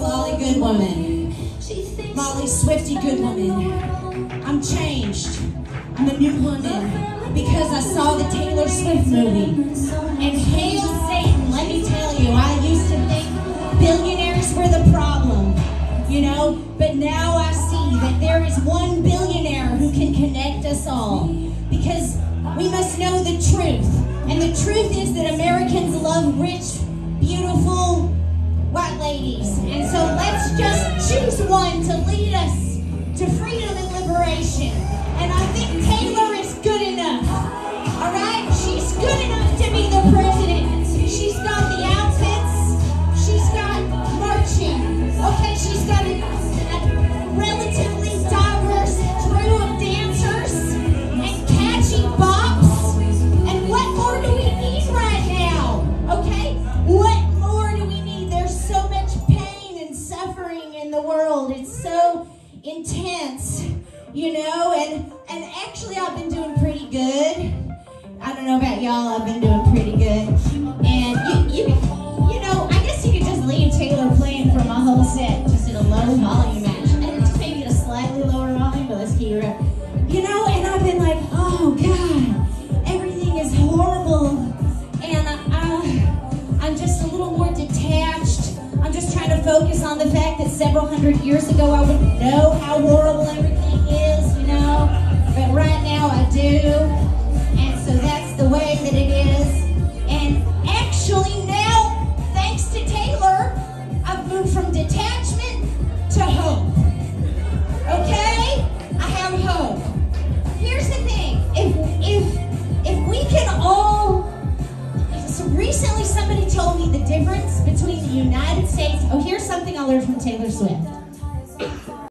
Lolly Goodwoman. Lolly Swifty Goodwoman. I'm changed. I'm a new woman because I saw the Taylor Swift movie. And hail Satan, let me tell you, I used to think billionaires were the problem, you know, but now I see that there is one billionaire who can connect us all because we must know the truth. And the truth is that Americans love rich, beautiful white ladies. And so let's just choose one to lead us to freedom and liberation. And I think Taylor intense, you know, and and actually I've been doing pretty good. I don't know about y'all, I've been doing focus on the fact that several hundred years ago I wouldn't know how horrible everything is, you know. But right now I somebody told me the difference between the United States. Oh, here's something I learned from Taylor Swift.